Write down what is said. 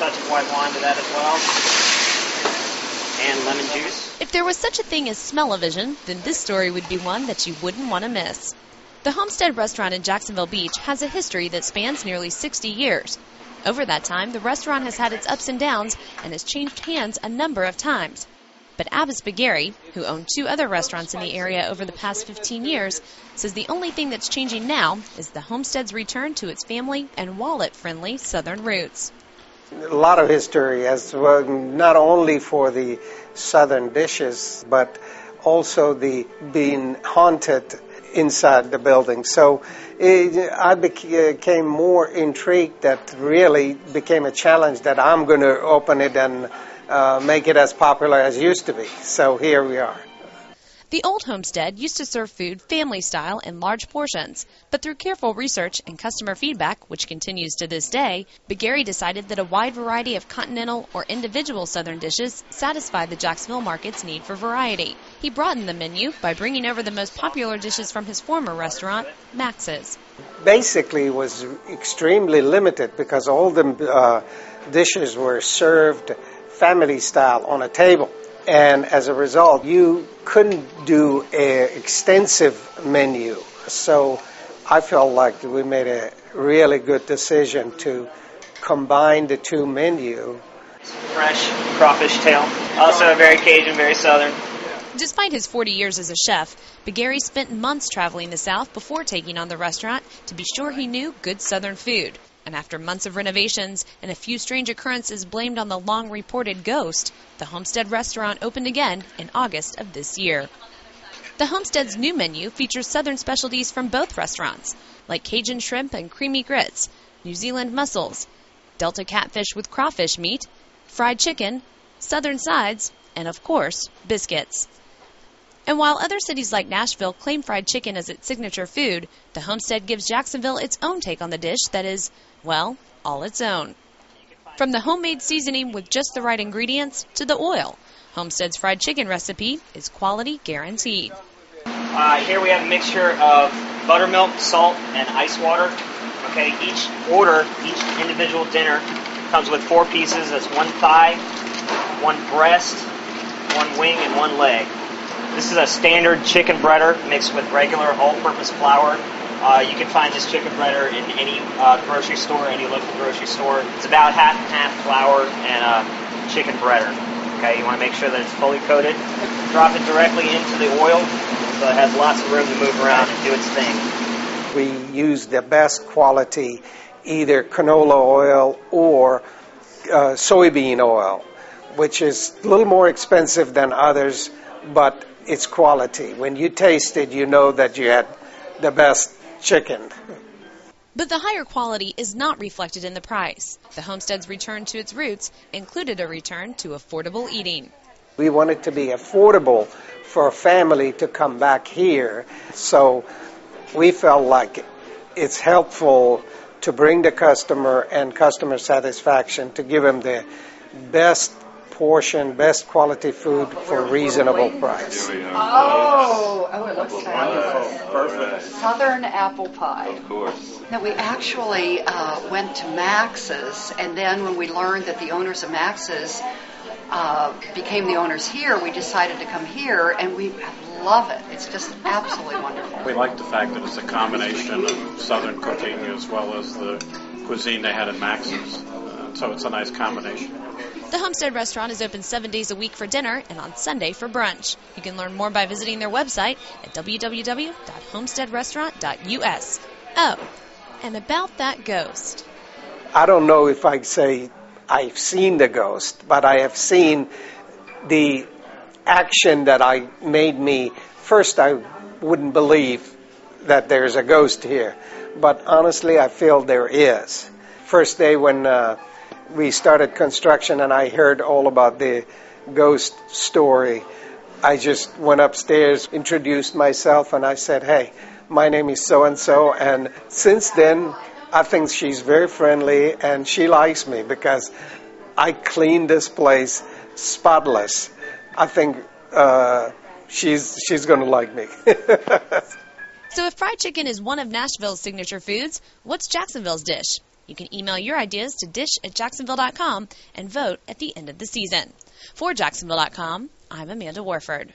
touch of white wine to that as well. And lemon juice. If there was such a thing as smell-o-vision, then this story would be one that you wouldn't want to miss. The Homestead restaurant in Jacksonville Beach has a history that spans nearly 60 years. Over that time, the restaurant has had its ups and downs and has changed hands a number of times. But Abbas Bagheri, who owned two other restaurants in the area over the past 15 years, says the only thing that's changing now is the homestead's return to its family and wallet friendly southern roots. A lot of history, as well, not only for the southern dishes, but also the being haunted inside the building. So it, I became more intrigued that really became a challenge that I'm going to open it and uh, make it as popular as it used to be. So here we are. The old homestead used to serve food family style in large portions, but through careful research and customer feedback, which continues to this day, Bagheri decided that a wide variety of continental or individual southern dishes satisfied the Jacksonville market's need for variety. He broadened the menu by bringing over the most popular dishes from his former restaurant, Max's. Basically, was extremely limited because all the uh, dishes were served family style on a table and as a result, you couldn't do an extensive menu. So I felt like we made a really good decision to combine the two menu. Fresh crawfish tail, also very Cajun, very southern. Despite his 40 years as a chef, Bagheri spent months traveling the South before taking on the restaurant to be sure he knew good Southern food. And after months of renovations and a few strange occurrences blamed on the long reported ghost, the Homestead restaurant opened again in August of this year. The Homestead's new menu features southern specialties from both restaurants, like Cajun shrimp and creamy grits, New Zealand mussels, Delta catfish with crawfish meat, fried chicken, southern sides, and of course, biscuits. And while other cities like Nashville claim fried chicken as its signature food, the Homestead gives Jacksonville its own take on the dish that is well, all its own. From the homemade seasoning with just the right ingredients to the oil, Homestead's fried chicken recipe is quality guaranteed. Uh, here we have a mixture of buttermilk, salt, and ice water. Okay, each order, each individual dinner comes with four pieces. That's one thigh, one breast, one wing, and one leg. This is a standard chicken breader mixed with regular all-purpose flour uh, you can find this chicken breader in any uh, grocery store, any local grocery store. It's about half and half flour and a chicken breader. Okay, you want to make sure that it's fully coated. Drop it directly into the oil so it has lots of room to move around and do its thing. We use the best quality, either canola oil or uh, soybean oil, which is a little more expensive than others, but it's quality. When you taste it, you know that you had the best chicken. But the higher quality is not reflected in the price. The homestead's return to its roots included a return to affordable eating. We want it to be affordable for a family to come back here. So we felt like it's helpful to bring the customer and customer satisfaction to give them the best portion, best quality food for a reasonable price. Oh, oh, it looks fabulous. Perfect. Southern apple pie. Of course. Now, we actually uh, went to Max's, and then when we learned that the owners of Max's uh, became the owners here, we decided to come here, and we love it. It's just absolutely wonderful. We like the fact that it's a combination of Southern cooking as well as the cuisine they had at Max's. So it's a nice combination. The Homestead restaurant is open seven days a week for dinner and on Sunday for brunch. You can learn more by visiting their website at www.homesteadrestaurant.us. Oh, and about that ghost. I don't know if I say I've seen the ghost, but I have seen the action that I made me. First, I wouldn't believe that there's a ghost here, but honestly, I feel there is. First day when uh, we started construction and I heard all about the ghost story, I just went upstairs, introduced myself, and I said, Hey, my name is so and so. And since then, I think she's very friendly and she likes me because I cleaned this place spotless. I think uh, she's she's going to like me. so, if fried chicken is one of Nashville's signature foods, what's Jacksonville's dish? You can email your ideas to dish at jacksonville.com and vote at the end of the season. For jacksonville.com, I'm Amanda Warford.